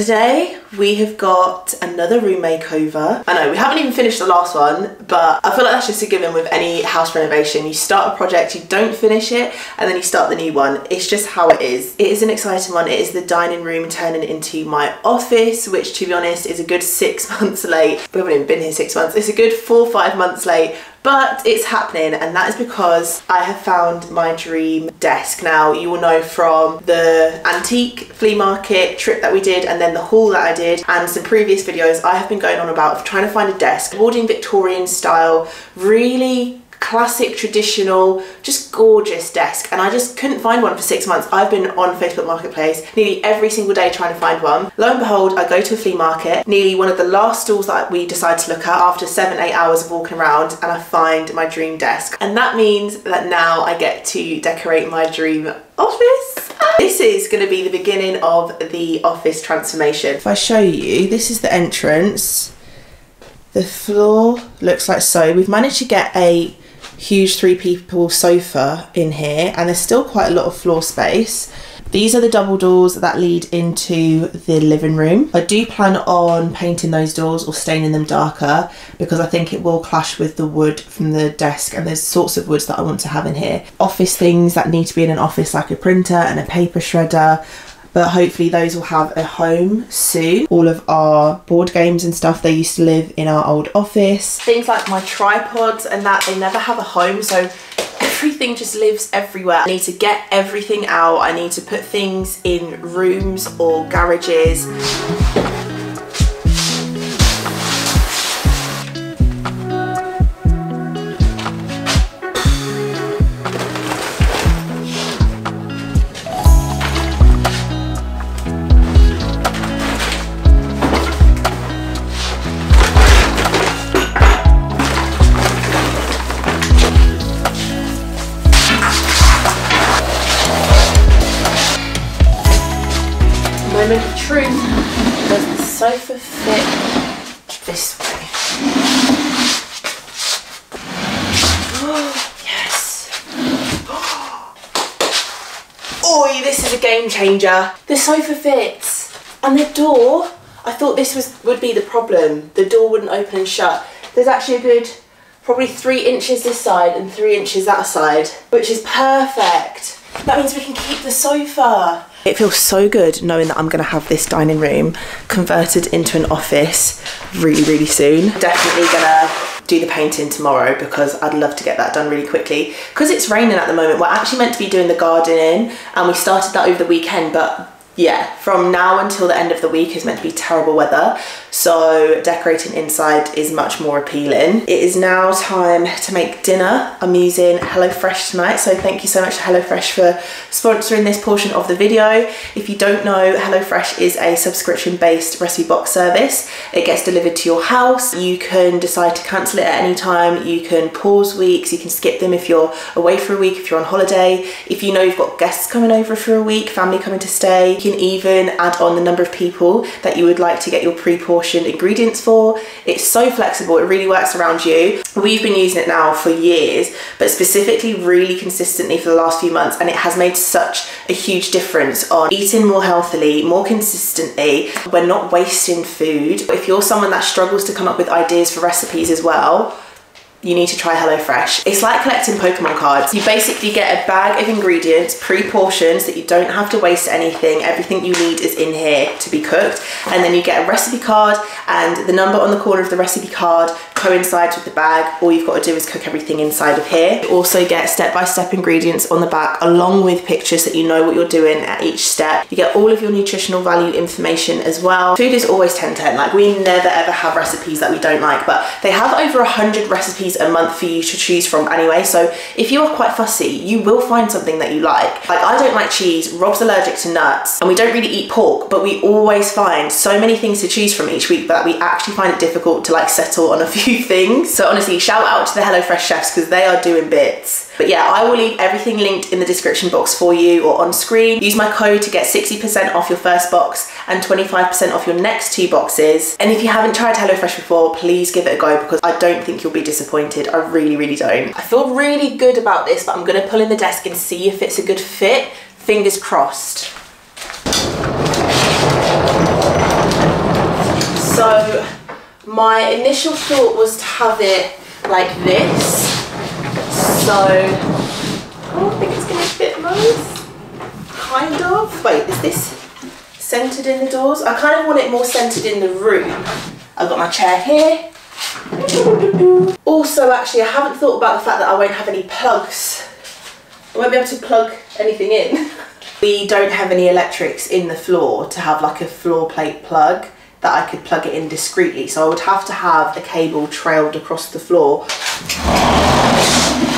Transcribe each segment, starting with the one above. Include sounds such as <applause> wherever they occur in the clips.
Today we have got another room makeover. I know we haven't even finished the last one, but I feel like that's just a given with any house renovation. You start a project, you don't finish it, and then you start the new one. It's just how it is. It is an exciting one. It is the dining room turning into my office, which to be honest is a good six <laughs> months late. We haven't even been here six months. It's a good four five months late, but it's happening and that is because I have found my dream desk. Now you will know from the antique flea market trip that we did and then the haul that I did and some previous videos I have been going on about trying to find a desk, boarding Victorian style, really classic, traditional, just gorgeous desk. And I just couldn't find one for six months. I've been on Facebook Marketplace nearly every single day trying to find one. Lo and behold, I go to a flea market, nearly one of the last stalls that we decide to look at after seven, eight hours of walking around, and I find my dream desk. And that means that now I get to decorate my dream office. This is going to be the beginning of the office transformation. If I show you, this is the entrance. The floor looks like so. We've managed to get a huge three people sofa in here and there's still quite a lot of floor space. These are the double doors that lead into the living room. I do plan on painting those doors or staining them darker because I think it will clash with the wood from the desk and there's sorts of woods that I want to have in here. Office things that need to be in an office like a printer and a paper shredder but hopefully those will have a home soon. All of our board games and stuff, they used to live in our old office. Things like my tripods and that, they never have a home, so everything just lives everywhere. I need to get everything out. I need to put things in rooms or garages. Changer. The sofa fits. And the door, I thought this was would be the problem. The door wouldn't open and shut. There's actually a good probably three inches this side and three inches that side, which is perfect. That means we can keep the sofa. It feels so good knowing that I'm going to have this dining room converted into an office really, really soon. Definitely going to do the painting tomorrow because I'd love to get that done really quickly. Because it's raining at the moment, we're actually meant to be doing the gardening and we started that over the weekend, but yeah, from now until the end of the week is meant to be terrible weather. So decorating inside is much more appealing. It is now time to make dinner. I'm using HelloFresh tonight. So thank you so much to HelloFresh for sponsoring this portion of the video. If you don't know, HelloFresh is a subscription based recipe box service. It gets delivered to your house. You can decide to cancel it at any time. You can pause weeks. You can skip them if you're away for a week, if you're on holiday. If you know you've got guests coming over for a week, family coming to stay, can even add on the number of people that you would like to get your pre-portioned ingredients for. It's so flexible, it really works around you. We've been using it now for years, but specifically really consistently for the last few months, and it has made such a huge difference on eating more healthily, more consistently. We're not wasting food. If you're someone that struggles to come up with ideas for recipes as well, you need to try HelloFresh. It's like collecting Pokemon cards. You basically get a bag of ingredients, pre-portions that you don't have to waste anything. Everything you need is in here to be cooked. And then you get a recipe card and the number on the corner of the recipe card coincides with the bag. All you've got to do is cook everything inside of here. You also get step-by-step -step ingredients on the back along with pictures that you know what you're doing at each step. You get all of your nutritional value information as well. Food is always 10-10. Like we never ever have recipes that we don't like, but they have over 100 recipes a month for you to choose from anyway. So if you're quite fussy, you will find something that you like. Like I don't like cheese, Rob's allergic to nuts, and we don't really eat pork, but we always find so many things to choose from each week that we actually find it difficult to like settle on a <laughs> few things. So honestly, shout out to the HelloFresh chefs because they are doing bits. But yeah, I will leave everything linked in the description box for you or on screen. Use my code to get 60% off your first box and 25% off your next two boxes. And if you haven't tried HelloFresh before, please give it a go because I don't think you'll be disappointed. I really, really don't. I feel really good about this, but I'm gonna pull in the desk and see if it's a good fit. Fingers crossed. So my initial thought was to have it like this. So oh, I don't think it's going to fit most. Kind of. Wait, is this centered in the doors? I kind of want it more centered in the room. I've got my chair here. Also, actually, I haven't thought about the fact that I won't have any plugs. I won't be able to plug anything in. <laughs> We don't have any electrics in the floor to have like a floor plate plug that I could plug it in discreetly. So I would have to have a cable trailed across the floor.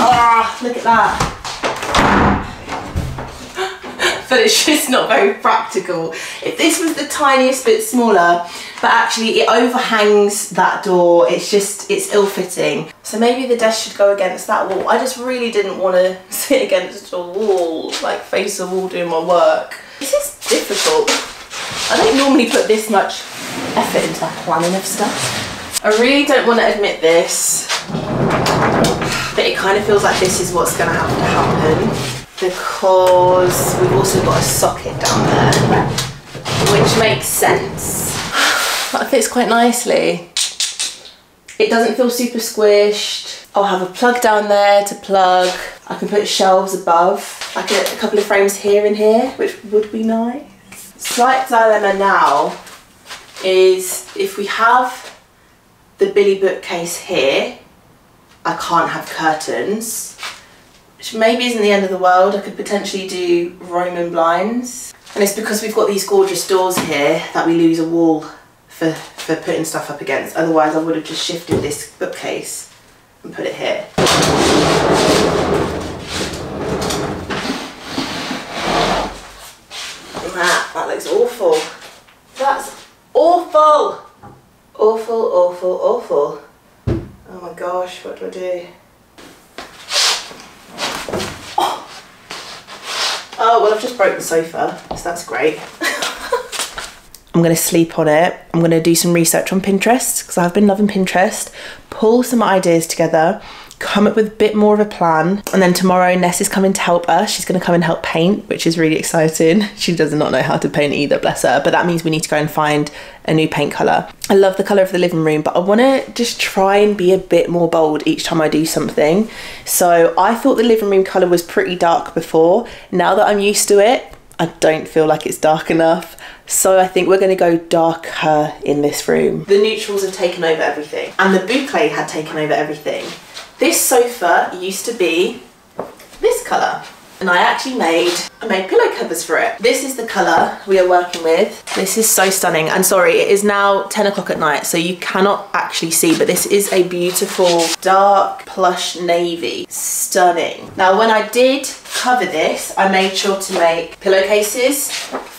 Ah, look at that. <gasps> but it's just not very practical. If this was the tiniest bit smaller, but actually it overhangs that door, it's just, it's ill-fitting. So maybe the desk should go against that wall. I just really didn't want to <laughs> sit against a wall, like face a wall doing my work. This is difficult. I don't normally put this much effort into that planning of stuff. I really don't want to admit this, but it kind of feels like this is what's going to have to happen because we've also got a socket down there, which makes sense. <sighs> That fits quite nicely. It doesn't feel super squished. I'll have a plug down there to plug. I can put shelves above, like a, a couple of frames here and here, which would be nice. Slight dilemma now is if we have the Billy bookcase here, I can't have curtains which maybe isn't the end of the world. I could potentially do Roman blinds. And it's because we've got these gorgeous doors here that we lose a wall for, for putting stuff up against. Otherwise I would have just shifted this bookcase and put it here. That, that looks awful. That's awful. Awful, awful, awful. Oh my gosh, what do I do? Oh, well, I've just broke the sofa, so that's great. <laughs> I'm going to sleep on it. I'm going to do some research on Pinterest because I've been loving Pinterest, pull some ideas together, come up with a bit more of a plan. And then tomorrow, Ness is coming to help us. She's going to come and help paint, which is really exciting. <laughs> She does not know how to paint either, bless her. But that means we need to go and find a new paint colour. I love the colour of the living room, but I want to just try and be a bit more bold each time I do something. So I thought the living room colour was pretty dark before. Now that I'm used to it, I don't feel like it's dark enough. So I think we're going to go darker in this room. The neutrals have taken over everything and the boucle had taken over everything. This sofa used to be this colour and I actually made I made pillow covers for it. This is the colour we are working with. This is so stunning and sorry it is now 10 o'clock at night so you cannot actually see but this is a beautiful dark plush navy. Stunning. Now when I did cover this I made sure to make pillowcases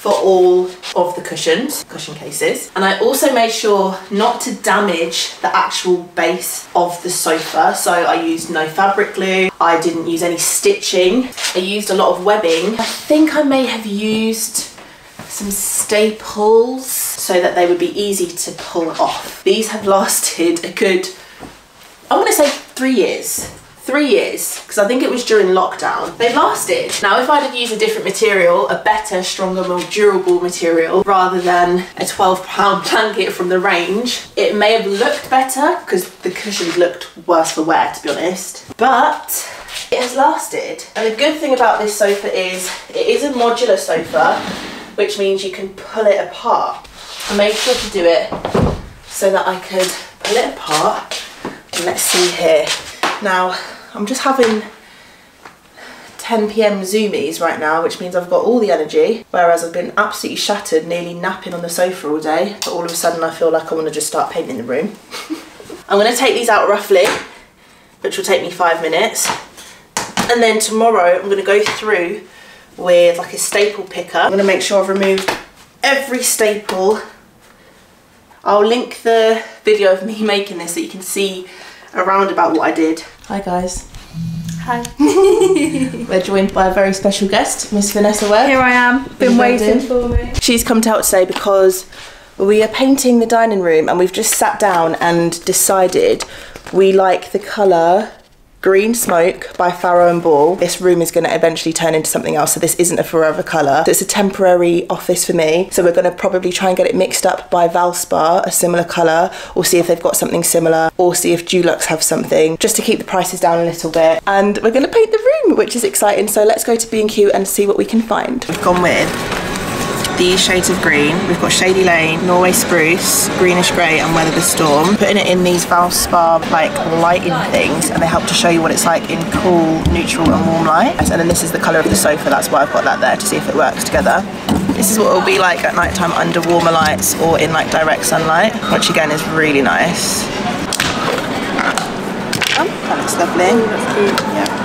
for all of the cushions, cushion cases. And I also made sure not to damage the actual base of the sofa. So I used no fabric glue. I didn't use any stitching. I used a lot of webbing. I think I may have used some staples so that they would be easy to pull off. These have lasted a good, I want to say three years three years because I think it was during lockdown. They lasted. Now if I'd have used a different material, a better, stronger, more durable material rather than a 12 pound <laughs> blanket from the range, it may have looked better because the cushions looked worse for wear to be honest. But it has lasted. And the good thing about this sofa is it is a modular sofa which means you can pull it apart. I made sure to do it so that I could pull it apart. Let's see here. Now, I'm just having 10 p.m. zoomies right now, which means I've got all the energy, whereas I've been absolutely shattered, nearly napping on the sofa all day, but all of a sudden I feel like I want to just start painting the room. <laughs> I'm going to take these out roughly, which will take me five minutes, and then tomorrow I'm going to go through with like a staple picker. I'm going to make sure I've removed every staple. I'll link the video of me <laughs> making this so you can see around about what I did. Hi guys. Hi. <laughs> We're joined by a very special guest, Miss Vanessa Webb. Here I am, been waiting for me. She's come to help today because we are painting the dining room and we've just sat down and decided we like the colour Green Smoke by Farrow and Ball. This room is going to eventually turn into something else, so this isn't a forever colour. So it's a temporary office for me. So we're going to probably try and get it mixed up by Valspar, a similar colour, or see if they've got something similar, or see if Dulux have something, just to keep the prices down a little bit. And we're going to paint the room, which is exciting. So let's go to B&Q and see what we can find. We've gone with these shades of green. We've got Shady Lane, Norway Spruce, Greenish Grey and Weather the Storm. Putting it in these Valspar like lighting things and they help to show you what it's like in cool, neutral and warm light. And then this is the colour of the sofa, that's why I've got that there to see if it works together. This is what it will be like at night time under warmer lights or in like direct sunlight, which again is really nice. Oh, that looks lovely. Oh, that's cute. Yeah.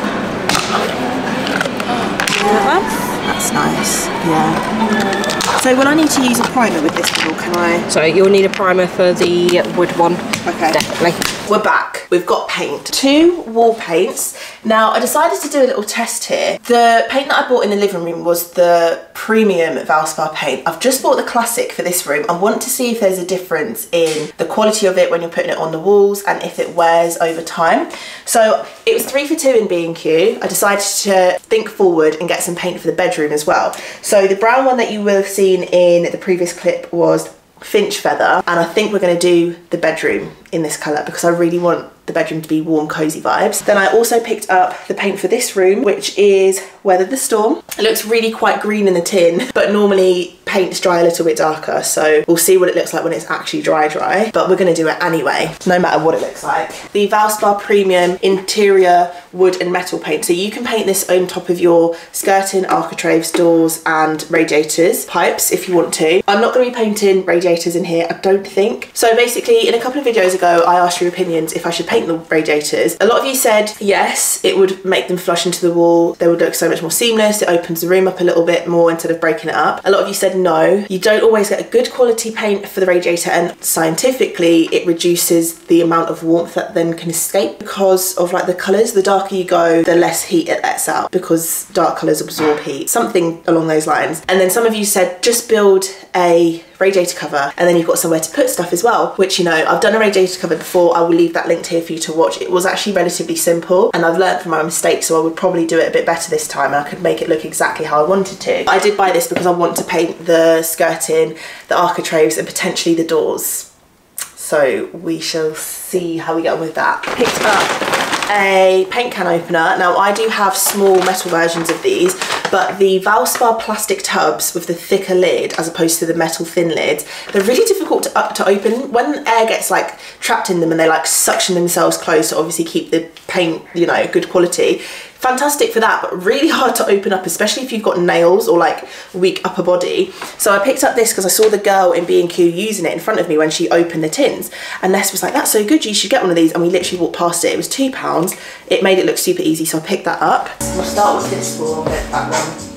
That's nice, yeah. So will I need to use a primer with this one or can I? So you'll need a primer for the wood one. Okay. Definitely. We're back. We've got paint. Two wall paints. Now I decided to do a little test here. The paint that I bought in the living room was the premium Valspar paint. I've just bought the classic for this room. I want to see if there's a difference in the quality of it when you're putting it on the walls and if it wears over time. So it was three for two in B&Q. I decided to think forward and get some paint for the bedroom as well. So the brown one that you will have seen in the previous clip was finch feather and I think we're going to do the bedroom in this colour because I really want the bedroom to be warm cozy vibes. Then I also picked up the paint for this room which is Weather the Storm. It looks really quite green in the tin but normally paints dry a little bit darker so we'll see what it looks like when it's actually dry dry but we're going to do it anyway no matter what it looks like. The Valspar Premium Interior Wood and Metal paint so you can paint this on top of your skirting, architraves, doors and radiators, pipes if you want to. I'm not going to be painting radiators in here I don't think. So basically in a couple of videos ago I asked your opinions if I should paint the radiators. A lot of you said yes it would make them flush into the wall. They would look so much more seamless. It opens the room up a little bit more instead of breaking it up. A lot of you said no. You don't always get a good quality paint for the radiator and scientifically it reduces the amount of warmth that then can escape because of like the colours. The darker you go the less heat it lets out because dark colours absorb heat. Something along those lines. And then some of you said just build a radiator cover and then you've got somewhere to put stuff as well which you know I've done a radiator cover before. I will leave that linked here for you to watch. It was actually relatively simple and I've learned from my mistakes so I would probably do it a bit better this time and I could make it look exactly how I wanted to. I did buy this because I want to paint the skirting the architraves and potentially the doors. So we shall see how we get on with that. Picked up a paint can opener. Now I do have small metal versions of these, but the Valspar plastic tubs with the thicker lid as opposed to the metal thin lids, they're really difficult to, uh, to open. When air gets like trapped in them and they like suction themselves close to obviously keep the paint, you know, good quality, fantastic for that but really hard to open up especially if you've got nails or like weak upper body. So I picked up this because I saw the girl in B&Q using it in front of me when she opened the tins and Ness was like that's so good you should get one of these and we literally walked past it. It was two pounds. It made it look super easy so I picked that up. We'll start with this one get that one.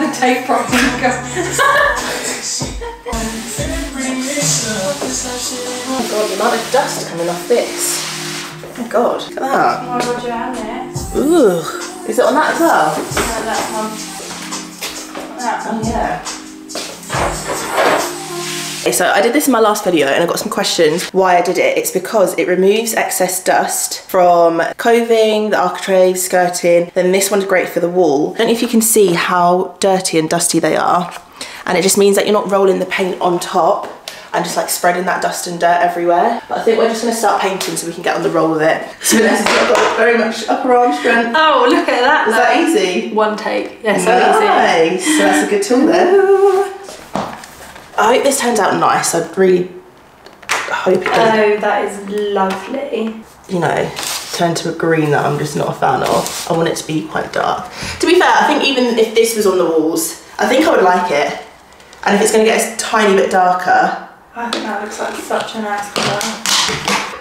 The tape problem <laughs> oh god the amount of dust coming off this Oh god, look at that. Oh, Roger and. Ooh. Is it on that as well? Yeah, that one. That Oh yeah. Okay, so I did this in my last video and I got some questions why I did it. It's because it removes excess dust from coving, the architrave, skirting. Then this one's great for the wall. I don't know if you can see how dirty and dusty they are. And it just means that you're not rolling the paint on top and just like spreading that dust and dirt everywhere. But I think we're just gonna start painting so we can get on the roll with it. So this has got very much upper arm strength. Oh, look at that. Is that easy? One take. Yeah, so easy. Nice. So that's a good tool then. I hope this turns out nice. I really hope it does, Oh, that is lovely. you know, turn to a green that I'm just not a fan of. I want it to be quite dark. To be fair, I think even if this was on the walls, I think I would like it. And if it's going to get a tiny bit darker, I think that looks like such a nice colour.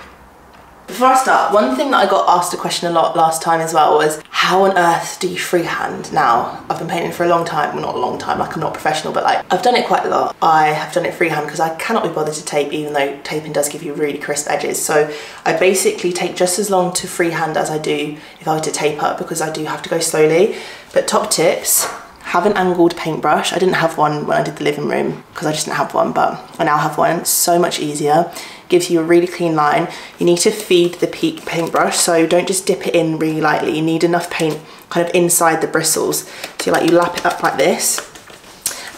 Before I start, one thing that I got asked a question a lot last time as well was how on earth do you freehand now? I've been painting for a long time, well not a long time, like I'm not professional, but like I've done it quite a lot. I have done it freehand because I cannot be bothered to tape even though taping does give you really crisp edges. So I basically take just as long to freehand as I do if I were to tape up because I do have to go slowly. But top tips, have an angled paintbrush. I didn't have one when I did the living room because I just didn't have one, but I now have one. It's so much easier. Gives you a really clean line. You need to feed the peak paintbrush, so don't just dip it in really lightly. You need enough paint kind of inside the bristles. So you like you lap it up like this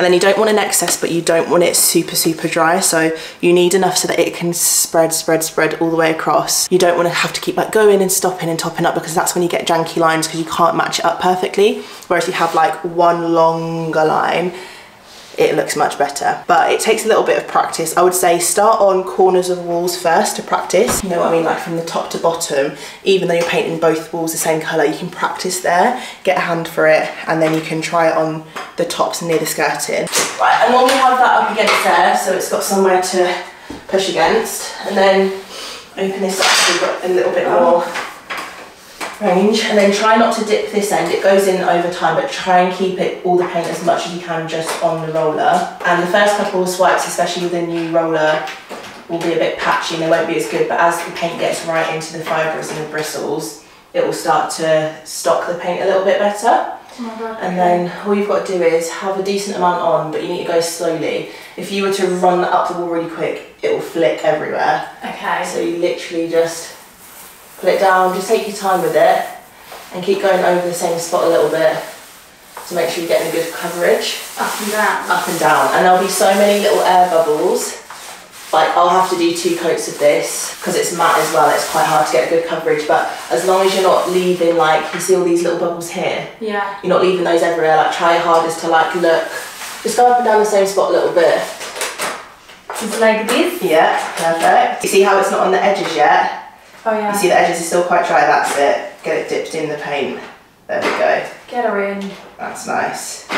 and then you don't want an excess but you don't want it super super dry. So you need enough so that it can spread spread spread all the way across. You don't want to have to keep like going and stopping and topping up because that's when you get janky lines because you can't match it up perfectly. Whereas you have like one longer line it looks much better. But it takes a little bit of practice. I would say start on corners of walls first to practice. You know what I mean? Like from the top to bottom, even though you're painting both walls the same colour, you can practice there, get a hand for it, and then you can try it on the tops near the skirting. Right, and when we have that up against there, so it's got somewhere to push against, and then open this up so we've got a little bit more range and then try not to dip this end. It goes in over time but try and keep it all the paint as much as you can just on the roller. And the first couple of swipes especially with the new roller will be a bit patchy and they won't be as good but as the paint gets right into the fibres and the bristles it will start to stock the paint a little bit better. Oh and then all you've got to do is have a decent amount on but you need to go slowly. If you were to run up the wall really quick it will flick everywhere. Okay. so you literally just put it down, just take your time with it and keep going over the same spot a little bit to make sure you're getting a good coverage Up and down. up and down. And there'll be so many little air bubbles. Like I'll have to do two coats of this because it's matte as well. It's quite hard to get good coverage, but as long as you're not leaving like you see all these little bubbles here, Yeah. you're not leaving those everywhere. Like try your hardest to like look. Just go up and down the same spot a little bit. Just like this. Yeah, perfect. You see how it's not on the edges yet? Oh yeah. You see the edges are still quite dry, that's it. Get it dipped in the paint. There we go. Get her in. That's nice.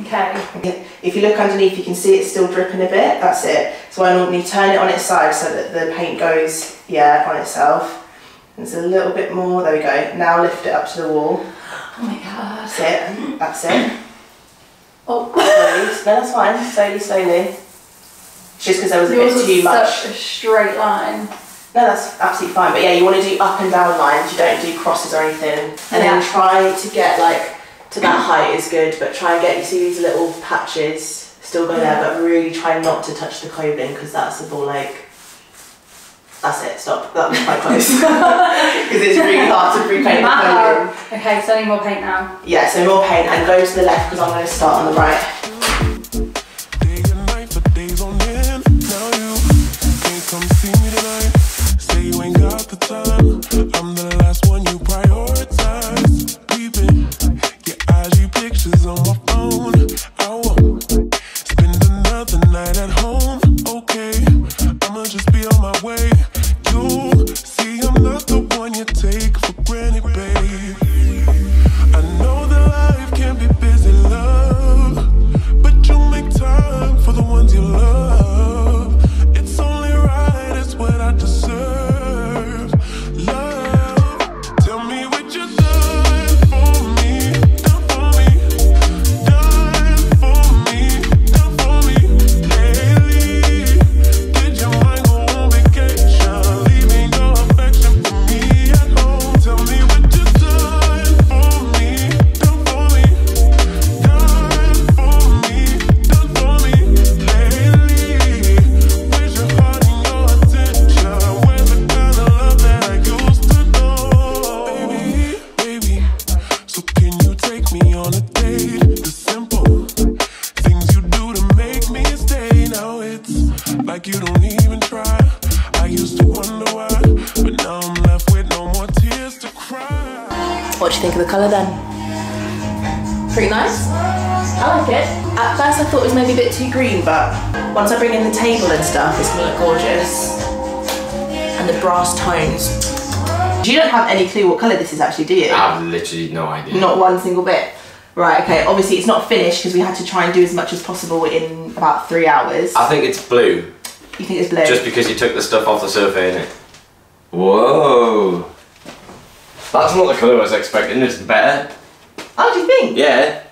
Okay. If you look underneath, you can see it's still dripping a bit. That's it. So I normally turn it on its side so that the paint goes, yeah, on itself. There's a little bit more. There we go. Now lift it up to the wall. Oh my god. That's it. That's it. Oh. Slowly. No, that's fine. Slowly, slowly. Just because there was a Yours bit was too much. such a straight line. No, that's absolutely fine. But yeah, you want to do up and down lines. You don't do crosses or anything. And then try to get like to that height is good, but try and get you see these little patches still go there, but really try not to touch the coving because that's the ball like. That's it. Stop. That was quite close <laughs> <laughs> because it's really hard to repaint the coving. Okay, so I need more paint now. Yeah, so more paint and go to the left because I'm going to start on the right. You think of the colour then? Pretty nice? I like it. At first I thought it was maybe a bit too green, but once I bring in the table and stuff, it's gonna look gorgeous. And the brass tones. You don't have any clue what colour this is actually, do you? I have literally no idea. Not one single bit. Right, okay, obviously it's not finished because we had to try and do as much as possible in about three hours. I think it's blue, You think it's blue? just because you took the stuff off the surface, innit? Whoa. That's not the colour I was expecting, it's better. How do you think? Yeah.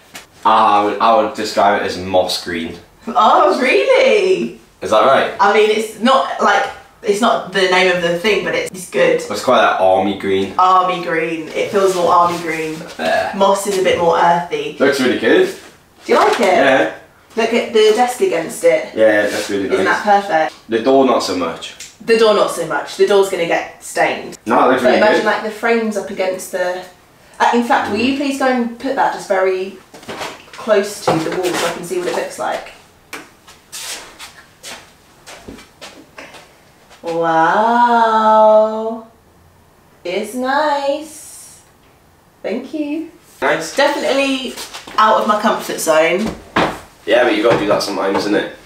Ah, I would, I would describe it as moss green. Oh, really? Is that right? I mean, it's not like, it's not the name of the thing, but it's, it's good. It's quite that army green. Army green. It feels more army green. Yeah. Moss is a bit more earthy. Looks really good. Do you like it? Yeah. Look at the desk against it. Yeah, that's really Isn't that perfect? The door, not so much. The door not so much. The door's gonna get stained. No, that's But really imagine good. like the frames up against the. Uh, in fact, will you please go and put that just very close to the wall so I can see what it looks like? Wow, it's nice. Thank you. Nice. Definitely out of my comfort zone. Yeah, but you've gotta do that sometimes, isn't it?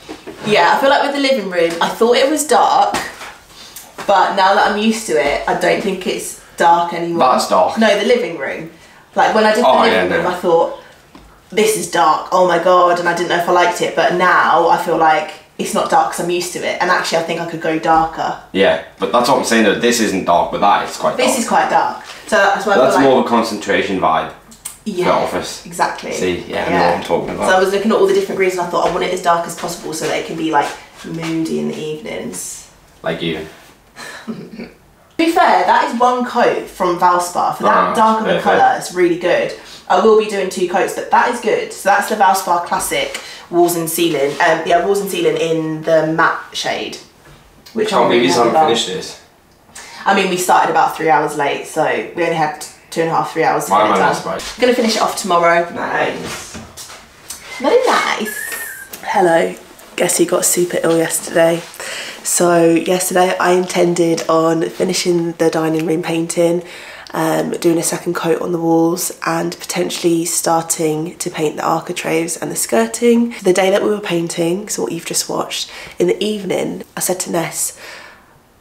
Yeah, I feel like with the living room, I thought it was dark, but now that I'm used to it, I don't think it's dark anymore. That's dark. No, the living room. Like when I did the Oh, living yeah, room, no. I thought this is dark. Oh my god, and I didn't know if I liked it. But now I feel like it's not dark because I'm used to it. And actually, I think I could go darker. Yeah, but that's what I'm saying though. This isn't dark, but that is quite dark. This is quite dark, so that's why That's like more of a concentration vibe. yeah, office. Exactly. See, yeah, I know what I'm talking about. So I was looking at all the different greens, and I thought I want it as dark as possible so that it can be like moody in the evenings. Like you. <laughs> To be fair, that is one coat from Valspar. For that Ah, dark of a colour, it's really good. I will be doing two coats, but that is good. So that's the Valspar Classic Walls and Ceiling. Um, yeah, Walls and Ceiling in the matte shade. Which Can't I'm believe really you happy haven't about. finished this. I mean, we started about three hours late, so we only had two and a half, three hours to Why get it done. I'm gonna finish it off tomorrow. Nice. Very nice. Hello. Guess who got super ill yesterday? So yesterday I intended on finishing the dining room painting, um, doing a second coat on the walls and potentially starting to paint the architraves and the skirting. The day that we were painting, so what you've just watched, in the evening I said to Ness,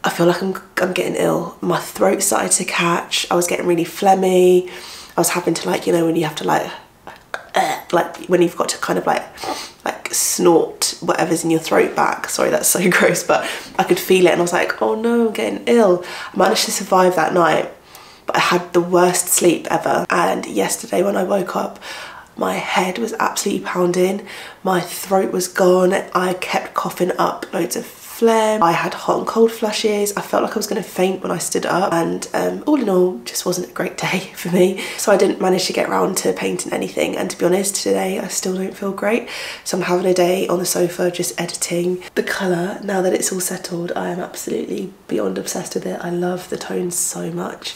I feel like I'm, I'm getting ill. My throat started to catch. I was getting really phlegmy. I was having to like, you know, when you have to like, uh, like when you've got to kind of like, like snort whatever's in your throat back. Sorry, that's so <laughs> gross, but I could feel it and I was like, oh no, I'm getting ill. I managed to survive that night, but I had the worst sleep ever. And yesterday when I woke up, my head was absolutely pounding. My throat was gone. I kept coughing up loads of phlegm. I had hot and cold flushes. I felt like I was going to faint when I stood up. And um, all in all, just wasn't a great day <laughs> for me. So I didn't manage to get round to painting anything. And to be honest, today I still don't feel great. So I'm having a day on the sofa just editing. The colour, now that it's all settled, I am absolutely beyond obsessed with it. I love the tones so much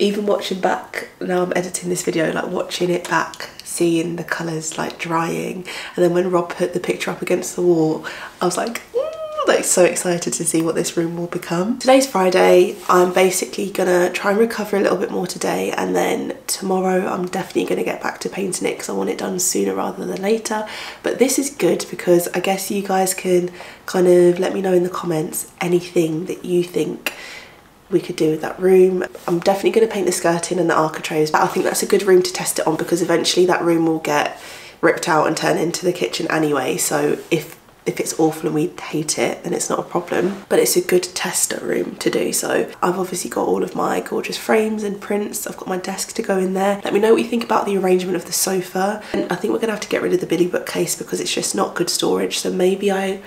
even watching back now I'm editing this video like watching it back seeing the colours like drying and then when Rob put the picture up against the wall I was like "Ooh," like so excited to see what this room will become. Today's Friday I'm basically gonna try and recover a little bit more today and then tomorrow I'm definitely gonna get back to painting it because I want it done sooner rather than later but this is good because I guess you guys can kind of let me know in the comments anything that you think we could do with that room. I'm definitely going to paint the skirting and the architraves, but I think that's a good room to test it on because eventually that room will get ripped out and turned into the kitchen anyway. So if if it's awful and we hate it, then it's not a problem. But it's a good tester room to do. So I've obviously got all of my gorgeous frames and prints. I've got my desk to go in there. Let me know what you think about the arrangement of the sofa. And I think we're gonna have to get rid of the Billy bookcase because it's just not good storage. So maybe I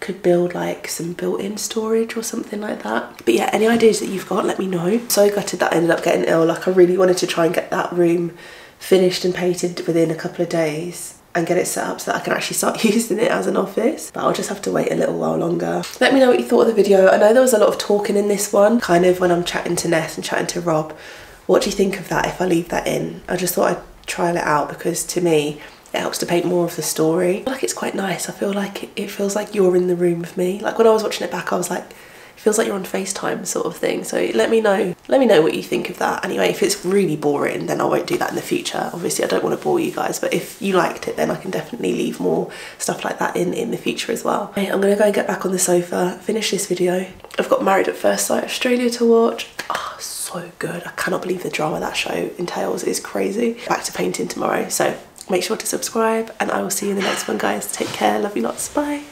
could build like some built-in storage or something like that but yeah any ideas that you've got let me know so gutted that I ended up getting ill like I really wanted to try and get that room finished and painted within a couple of days and get it set up so that I can actually start <laughs> using it as an office but I'll just have to wait a little while longer let me know what you thought of the video I know there was a lot of talking in this one kind of when I'm chatting to Ness and chatting to Rob what do you think of that if I leave that in I just thought I'd trial it out because to me it helps to paint more of the story. Like it's quite nice. I feel like it, it feels like you're in the room with me. Like when I was watching it back, I was like, feels like you're on FaceTime sort of thing. So let me know. Let me know what you think of that. Anyway, if it's really boring, then I won't do that in the future. Obviously, I don't want to bore you guys, but if you liked it, then I can definitely leave more stuff like that in in the future as well. Okay, I'm gonna go and get back on the sofa, finish this video. I've got Married at First Sight Australia to watch. Ah, so good. I cannot believe the drama that show entails. It's crazy. Back to painting tomorrow. So make sure to subscribe and I will see you in the next one guys. Take care. Love you lots. Bye.